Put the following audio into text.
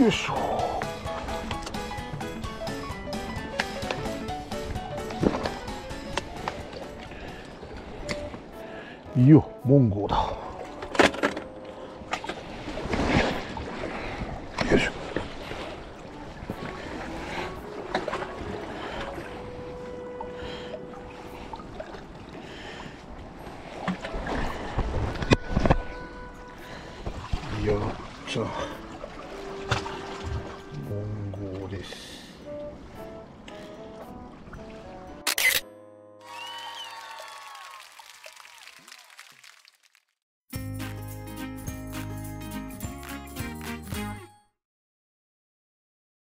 よいしょ。いいよモンゴウだ。